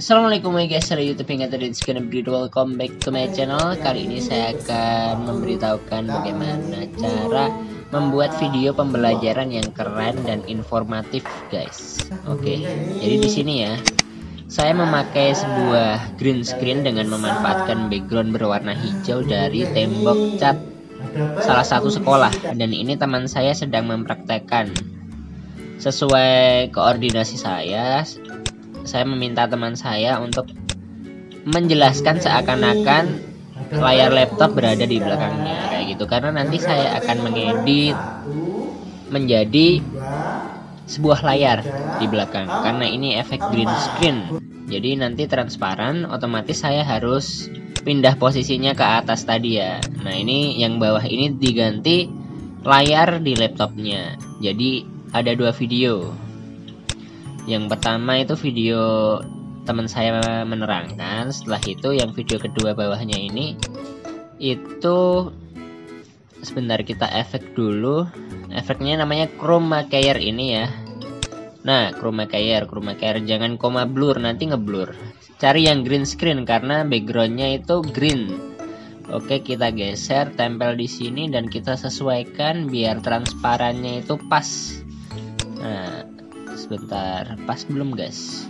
Assalamualaikum guys, saya YouTube hingga tadi gonna be welcome back to my channel. Kali ini saya akan memberitahukan bagaimana cara membuat video pembelajaran yang keren dan informatif, guys. Oke, jadi di sini ya, saya memakai sebuah green screen dengan memanfaatkan background berwarna hijau dari tembok cat salah satu sekolah dan ini teman saya sedang mempraktekkan sesuai koordinasi saya saya meminta teman saya untuk menjelaskan seakan-akan layar laptop berada di belakangnya kayak gitu. Karena nanti saya akan mengedit menjadi sebuah layar di belakang karena ini efek green screen. Jadi nanti transparan otomatis saya harus pindah posisinya ke atas tadi ya. Nah ini yang bawah ini diganti layar di laptopnya. Jadi ada dua video yang pertama itu video teman saya menerangkan. Setelah itu yang video kedua bawahnya ini itu sebentar kita efek dulu. Efeknya namanya chroma key ini ya. Nah chroma key chroma key jangan koma blur nanti ngeblur. Cari yang green screen karena backgroundnya itu green. Oke kita geser tempel di sini dan kita sesuaikan biar transparannya itu pas. Nah sebentar. Pas belum guys?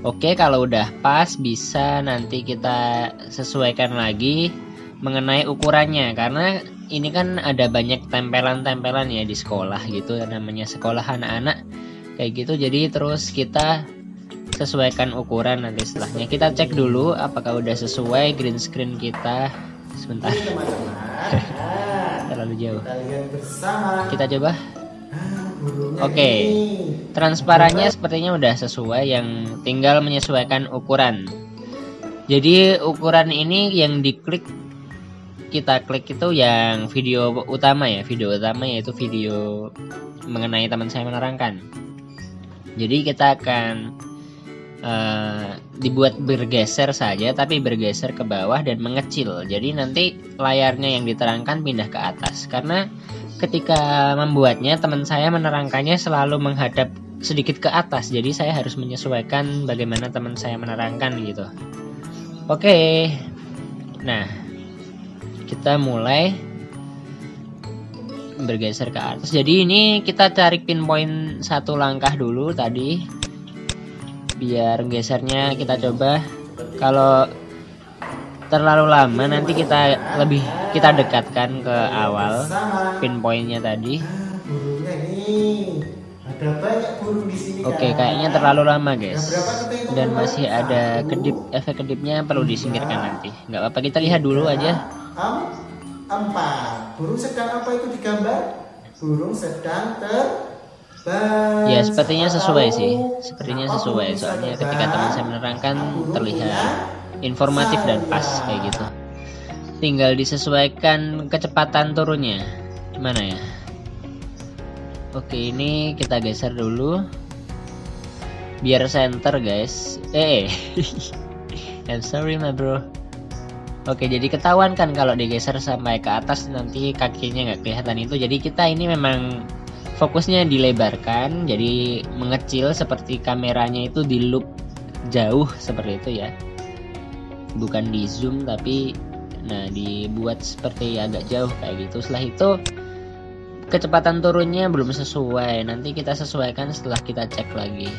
Oke kalau udah pas bisa nanti kita sesuaikan lagi mengenai ukurannya. Karena ini kan ada banyak tempelan-tempelan ya di sekolah gitu. Namanya sekolah anak-anak kayak gitu. Jadi terus kita sesuaikan ukuran nanti setelahnya. Kita cek dulu apakah udah sesuai green screen kita. Sebentar. Terlalu jauh. Kita coba Oke, okay. transparannya sepertinya udah sesuai yang tinggal menyesuaikan ukuran. Jadi ukuran ini yang diklik kita klik itu yang video utama ya, video utama yaitu video mengenai teman saya menerangkan. Jadi kita akan uh, dibuat bergeser saja tapi bergeser ke bawah dan mengecil. Jadi nanti layarnya yang diterangkan pindah ke atas karena ketika membuatnya teman saya menerangkannya selalu menghadap sedikit ke atas. Jadi saya harus menyesuaikan bagaimana teman saya menerangkan gitu. Oke. Nah kita mulai bergeser ke atas. Jadi ini kita cari pinpoint satu langkah dulu tadi. Biar gesernya kita coba. Kalau terlalu lama nanti kita lebih kita dekatkan ke awal pinpointnya tadi. Oke kayaknya terlalu lama guys. Dan masih ada kedip efek kedipnya perlu disingkirkan nanti. Nggak apa-apa kita lihat dulu aja. Empat. Burung sedang apa itu digambar? Burung sedang terbang. Ya sepertinya sesuai sih. Sepertinya sesuai. soalnya ketika teman saya menerangkan terlihat informatif dan pas kayak gitu. Tinggal disesuaikan kecepatan turunnya. Mana ya? Oke ini kita geser dulu. Biar center guys. Eh. I'm sorry my bro. Oke jadi ketahuan kan kalau digeser sampai ke atas nanti kakinya nggak kelihatan itu. Jadi kita ini memang fokusnya dilebarkan jadi mengecil seperti kameranya itu di loop jauh seperti itu ya bukan di zoom tapi nah dibuat seperti agak jauh kayak gitu setelah itu kecepatan turunnya belum sesuai nanti kita sesuaikan setelah kita cek lagi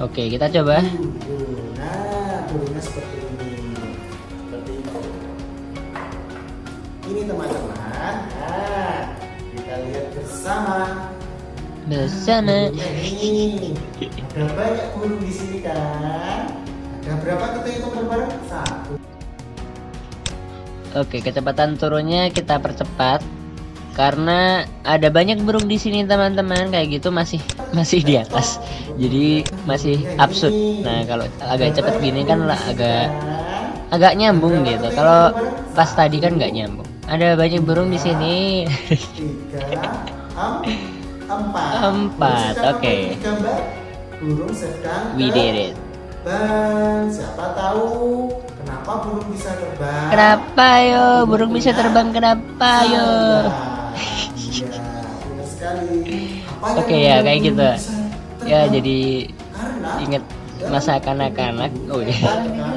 Oke, kita coba. Nah, turunnya seperti ini. Seperti itu. Ini teman-teman. Nah, kita lihat bersama bersama. Ada banyak burung di sini kan? Ada berapa kita hitung bareng? Satu. Oke, kecepatan turunnya kita percepat. Karena ada banyak burung di sini teman-teman. Kayak gitu masih masih di atas. Jadi masih absurd. Nah kalau agak cepet gini kan lah agak agak nyambung gitu. Kalau pas tadi kan nggak nyambung. Ada banyak burung di sini Empat. Empat. Oke. Okay. Burung sedang We did it. Dan siapa tahu kenapa burung bisa terbang kenapa yo burung bisa terbang kenapa yo iya benar sekali oke ya membuat kayak burung gitu ya jadi karena inget masa kanak-kanak oh iya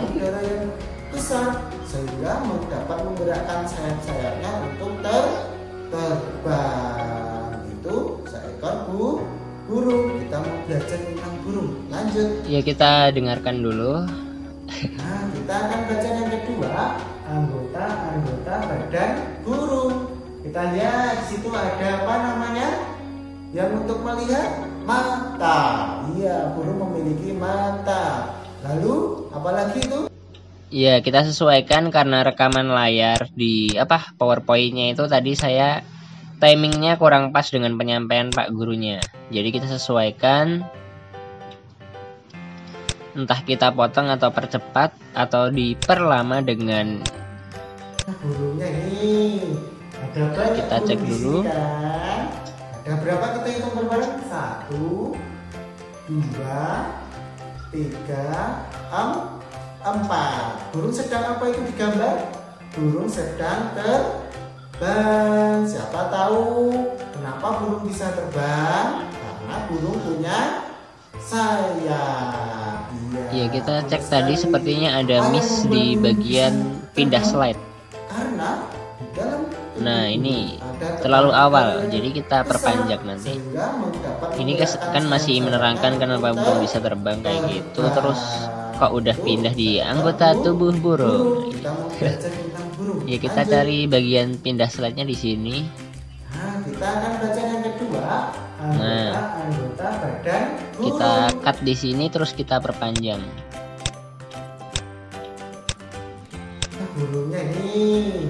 udara yang besar sehingga dapat menggerakkan sayap-sayapnya untuk ter terbang seekor bu burung kita mau belajar tentang burung lanjut. Ya kita dengarkan dulu. Nah kita akan baca yang kedua. Anggota anggota badan burung kita lihat di situ ada apa namanya? Yang untuk melihat mata. Iya burung memiliki mata. Lalu apalagi itu? Ya kita sesuaikan karena rekaman layar di apa powerpointnya itu tadi saya timingnya kurang pas dengan penyampaian pak gurunya. Jadi kita sesuaikan. Entah kita potong atau percepat atau diperlama dengan burungnya ini. Ada banyak Kita cek dulu. kan? ada berapa kita hitung bareng satu dua tiga em, empat. Burung sedang apa itu digambar? Burung sedang terbang. Siapa tahu kenapa burung bisa terbang? Karena burung punya sayap. Ya kita cek tadi sepertinya ada miss di bagian pindah slide. Karena di dalam Nah, ini terlalu awal, jadi kita perpanjang nanti. ini kan masih menerangkan kenapa burung bisa terbang kayak gitu. terus kok udah pindah di anggota tubuh burung Ya kita Lanjut. cari bagian pindah slide-nya di sini. Nah, kita akan baca yang kedua. Anggota, Nah. anggota badan burung. kita cut di sini terus kita perpanjang. Nah, burungnya ini.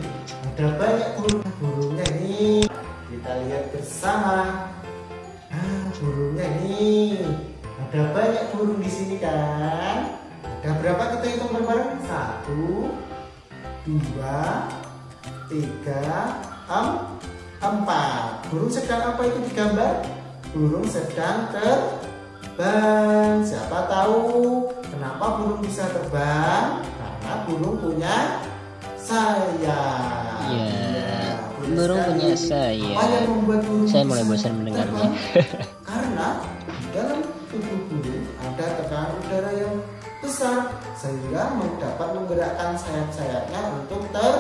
Ada banyak burung burungnya ini. Kita lihat bersama. Nah burungnya ini. Ada banyak burung di sini kan? Ada berapa kita hitung bareng satu dua tiga em, empat. Burung sedang apa itu digambar? Burung sedang terbang. Siapa tahu kenapa burung bisa terbang? Karena burung punya sayap. Ya Iya, benar burung punya Apa saya yang membuat burung saya mulai bosan mendengarnya? Karena besar sehingga dapat menggerakkan sayap-sayapnya untuk ter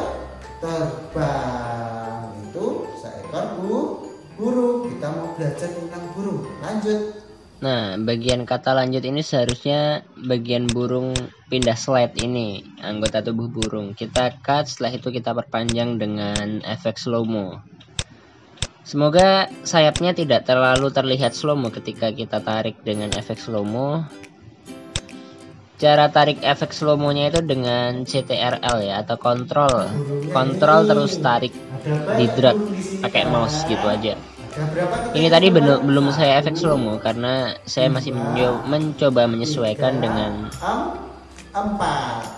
terbang. Itu seekor bu burung. Kita mau belajar tentang burung. Lanjut. Nah, bagian kata lanjut ini seharusnya bagian burung pindah slide ini, anggota tubuh burung. Kita cut, setelah itu kita perpanjang dengan efek slow-mo. Semoga sayapnya tidak terlalu terlihat slow-mo ketika kita tarik dengan efek slow-mo. Cara tarik efek slow-mo-nya itu dengan CTRL ya atau kontrol. Kontrol terus tarik di drag pakai mouse gitu aja. Ini tadi belum saya efek slow-mo karena saya masih mencoba menyesuaikan dengan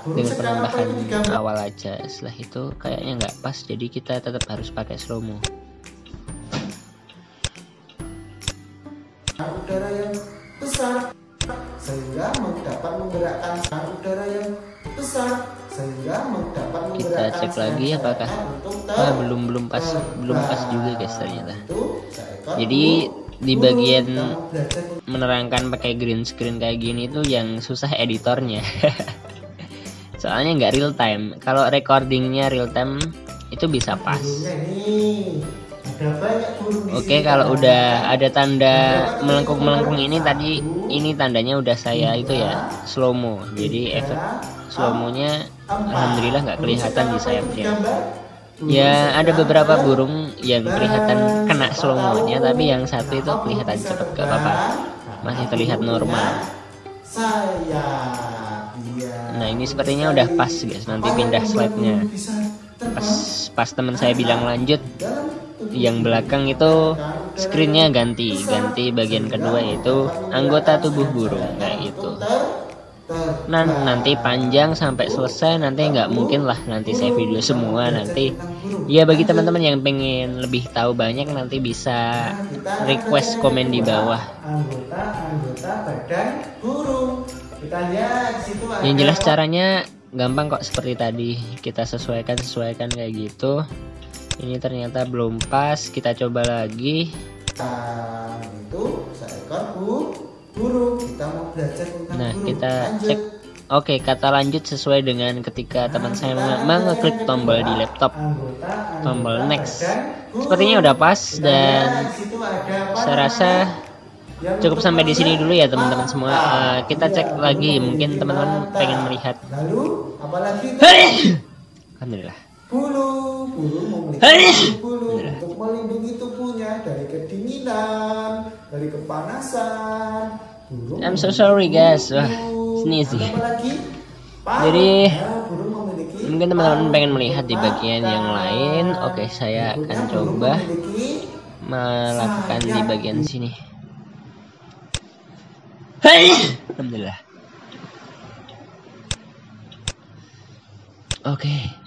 dengan penambahan awal aja. Setelah itu kayaknya nggak pas, jadi kita tetap harus pakai slow-mo. Dapat menggerakkan udara yang besar sehingga dapat menggerakkan cek lagi apakah- ter- Ah, belum belum pas belum pas juga guys ternyata. Jadi di bagian kita menerangkan pakai green screen kayak gini tuh yang susah editornya. Soalnya nggak real time. Kalau recordingnya real time itu bisa pas. Oke, kalau udah ada tanda melengkung-melengkung ini tadi ini tandanya udah saya itu ya slow mo. Jadi efek slow mo-nya alhamdulillah nggak kelihatan di sayapnya. Ya ada beberapa burung yang kelihatan kena slow mo-nya tapi yang satu itu kelihatan cepet gak apa-apa. Masih terlihat normal. Iya. Nah, ini sepertinya udah pas guys. Nanti pindah slide-nya. Pas pas teman saya bilang lanjut yang belakang itu screennya ganti ganti bagian kedua yaitu anggota tubuh burung kayak gitu. Nah nanti panjang sampai selesai nanti nggak mungkin lah nanti saya video semua nanti ya bagi teman-teman yang pengen lebih tahu banyak nanti bisa request komen di bawah. Anggota-anggota badan burung. Yang jelas caranya gampang kok seperti tadi. Kita sesuaikan sesuaikan kayak gitu ini ternyata belum pas kita coba lagi nah, itu seekor bu burung kita mau belajar tentang nah burung kita Lanjut. cek Oke, kata lanjut sesuai dengan ketika teman saya menge- mengeklik tombol di laptop. Anggota, anggota, Tombol next. Sepertinya udah pas Kita dan saya rasa cukup sampai di sini dulu ya teman-teman semua. Eh, kita cek Iya, lagi, burung mungkin teman-teman pengen melihat. Lalu apalagi? Alhamdulillah. Bulu bulu memiliki bulu untuk melindungi tubuhnya dari kedinginan dari kepanasan burung I'm so sorry, guys. Wah, bulu. Paruh. Jadi, memiliki Mungkin teman-teman pengen melihat di bagian yang lain. Oke, saya akan coba melakukan di bagian sini. Hei! Alhamdulillah. Oke.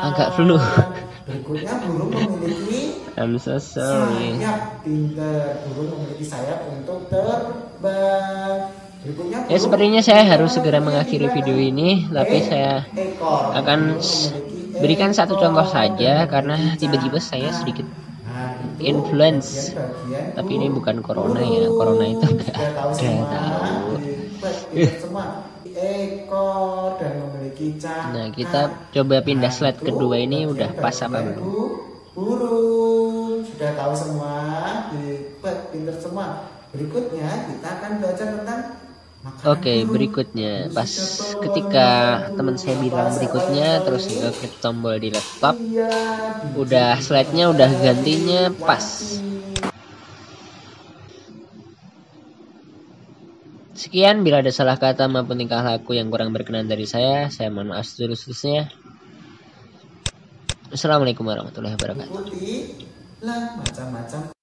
Agak flu. Berikutnya burung memiliki I'm so sorry. sayap pinter. Burung memiliki sayap untuk terbang. Berikutnya Ya sepertinya saya harus segera mengakhiri video ini, tapi saya ekor. akan berikan satu contoh saja karena tiba-tiba saya sedikit Nah, influence. Tapi ini bukan corona ya, corona itu enggak ada tahu. Ekor dan memiliki cakar. Nah, kita coba pindah Nah, slide itu kedua ini udah pas apa belum? bu- Burung sudah tahu semua, ribet, pinter semua. Berikutnya kita akan belajar tentang Oke, burung. berikutnya pas ketika teman saya bilang berikutnya terus ngeklik tombol di laptop, Iya, udah slide-nya udah gantinya pas. Sekian bila ada salah kata maupun tingkah laku yang kurang berkenan dari saya, saya mohon maaf setulus-tulusnya. Assalamualaikum warahmatullahi wabarakatuh. Lah macam-macam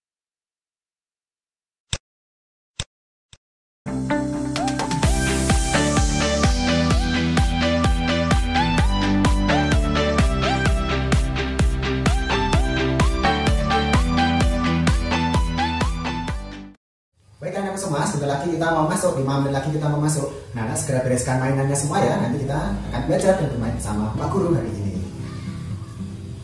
kita mau masuk, 5 menit lagi kita mau masuk. Nah, segera bereskan mainannya semua ya. Nanti kita akan belajar dan bermain bersama Pak Guru hari ini.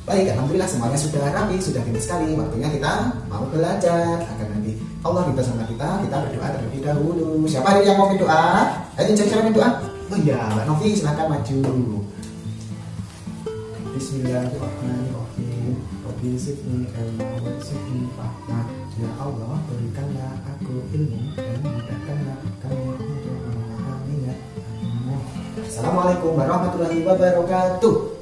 Baik, alhamdulillah semuanya sudah rapi, sudah pintar sekali. Waktunya kita mau belajar agar nanti Allah ridho sama kita. Kita berdoa terlebih dahulu. Siapa yang mau berdoa? Ayo cek siapa berdoa? Oh iya, Mbak Novi silakan maju. Bismillahirrahmanirrahim. Rabbi zidni ilma warzuqni fahma. Ya Allah, berikanlah aku ilmu dan mudahkanlah kami untuk memahaminya. Amin. Assalamualaikum warahmatullahi wabarakatuh.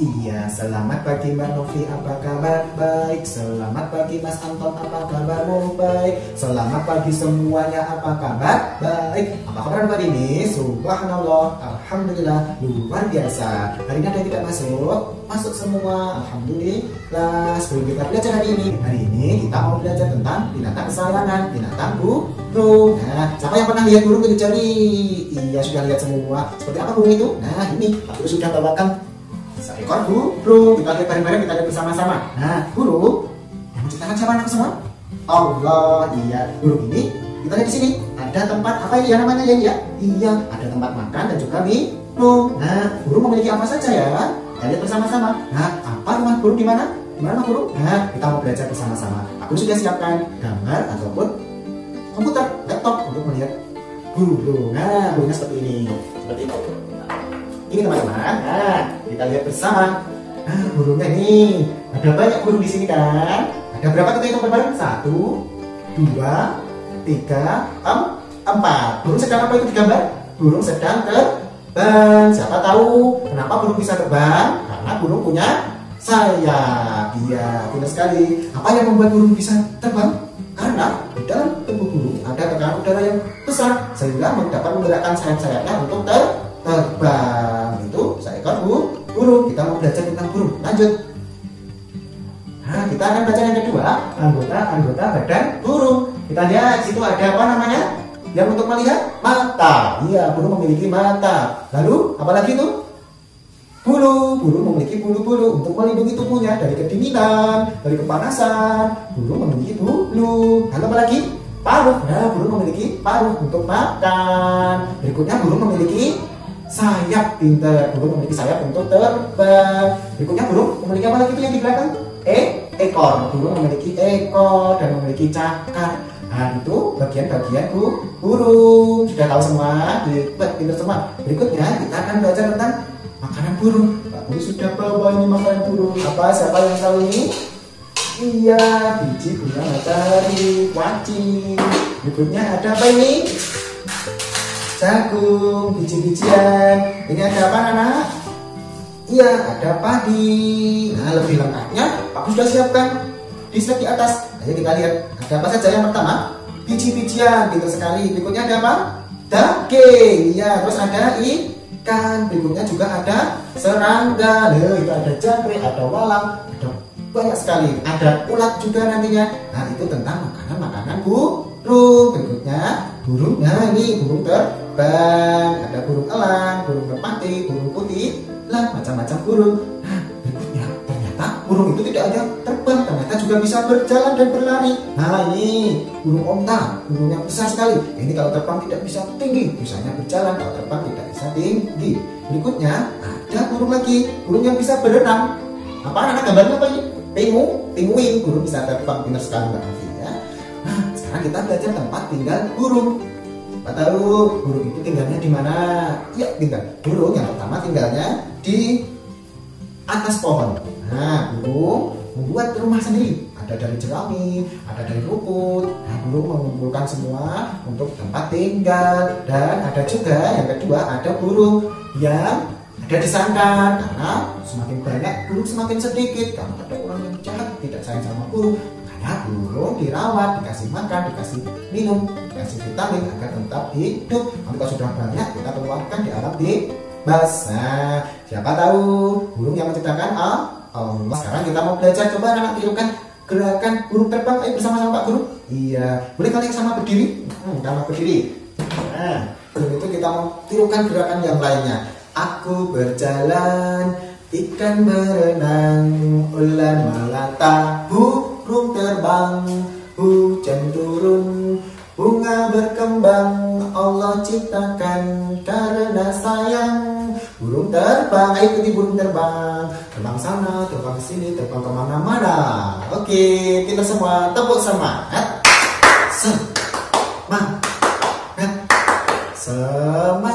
Iya, selamat pagi Mbak Novi, apa kabar? Baik, selamat pagi Mas Anton, apa kabarmu? Baik, selamat pagi semuanya, apa kabar? Baik, apa kabar hari ini? Subhanallah, Alhamdulillah, luar biasa. Hari ini ada yang tidak masuk? Masuk semua, Alhamdulillah. Sebelum kita belajar hari ini Hari ini kita mau belajar tentang binatang kesayangan Binatang burung. Nah, siapa yang pernah lihat burung kecuali? Iya, sudah lihat semua. Seperti apa burung itu? Nah, ini, aku sudah bawakan seekor burung kita lihat bareng-bareng kita lihat bersama-sama. Nah burung yang menciptakan siapa anak semua? Allah iya. Burung ini kita lihat di sini ada tempat apa ya namanya? Ya ya iya ada tempat makan dan juga minum. Nah burung memiliki apa saja ya? Kita lihat bersama-sama. Nah apa rumah burung di mana? Di mana burung? Nah kita mau belajar bersama-sama. Aku sudah siapkan gambar ataupun komputer laptop untuk melihat burung. Nah burungnya seperti ini. Seperti itu ini teman-teman nah kita lihat bersama. Nah burungnya nih ada banyak burung di sini kan? Ada berapa kita hitung bareng satu dua tiga em, empat. Burung sedang apa itu digambar? Burung sedang terbang. Siapa tahu kenapa burung bisa terbang? Karena burung punya sayap. Iya benar sekali. Apa yang membuat burung bisa terbang? Karena di dalam tubuh burung ada tekanan udara yang besar sehingga dapat menggerakkan sayap-sayapnya untuk ter terbang lanjut. Nah kita akan belajar yang kedua. Anggota anggota badan burung kita lihat situ ada apa namanya? Yang untuk melihat mata. Iya burung memiliki mata. Lalu apalagi itu? Bulu. Burung memiliki bulu-bulu. Untuk melindungi tubuhnya dari kedinginan dari kepanasan. Burung memiliki bulu. Lalu apa lagi? Paruh. Nah burung memiliki paruh untuk makan. Berikutnya burung memiliki sayap pinter burung memiliki sayap untuk terbang berikutnya burung memiliki apa lagi itu yang di belakang e ekor burung memiliki ekor dan memiliki cakar Nah, itu bagian-bagian burung. Sudah tahu semua? Hebat, pintar semua. Berikutnya kita akan belajar tentang makanan burung. Pak Guru sudah bawa ini makanan burung. Apa? Siapa yang tahu ini? Iya, biji bunga matahari, kucing. Berikutnya ada apa ini? Jagung, biji-bijian. Ini ada apa, anak? Iya, ada padi. Nah, lebih lengkapnya, Pak sudah siapkan di slide di atas. Ayo kita lihat, ada apa saja yang pertama? Biji-bijian, pintar sekali. Berikutnya ada apa? Daging. Ya, terus ada ikan. Berikutnya juga ada serangga. Loh, itu ada jangkrik, ada walang, ada banyak sekali. Ada ulat juga nantinya. Nah, itu tentang makanan-makanan burung. Berikutnya burung. Nah, ini burung terbang. Ada burung elang, burung merpati, burung putih, lah macam-macam burung. Nah, berikutnya ternyata burung itu tidak hanya terbang, ternyata juga bisa berjalan dan berlari. Nah, ini burung onta, burung yang besar sekali. Ini kalau terbang tidak bisa tinggi, bisanya berjalan. Kalau terbang tidak bisa tinggi. Berikutnya ada burung lagi, burung yang bisa berenang. Apa anak gambarnya apa ini? Pengu, penguin, burung bisa terbang pintar sekali Mbak ya. Nah, sekarang kita belajar tempat tinggal burung. Pak tahu burung itu tinggalnya di mana? Ya, tinggal burung yang pertama tinggalnya di atas pohon. Nah, burung membuat rumah sendiri. Ada dari jerami, ada dari rumput. Nah, burung mengumpulkan semua untuk tempat tinggal. Dan ada juga yang kedua ada burung yang ada di sangkar karena semakin banyak burung semakin sedikit karena ada orang yang jahat tidak sayang sama burung makanya burung dirawat dikasih makan dikasih minum dikasih vitamin agar tetap hidup. Nanti kalau sudah banyak kita keluarkan di alam di basah siapa tahu burung yang menciptakan ah, Allah. Sekarang kita mau belajar coba anak tirukan gerakan burung terbang ayo bersama-sama Pak Guru. Iya. Boleh kalian sama berdiri? Hmm, sama berdiri. Nah burung itu kita mau tirukan gerakan yang lainnya. Aku berjalan, ikan berenang, ular melata, burung terbang Hujan turun, bunga berkembang Allah ciptakan karena sayang. Burung terbang, ayo ikuti burung terbang. Terbang sana, terbang sini, terbang ke mana-mana. Oke, kita semua tepuk semangat. Semangat. Semangat.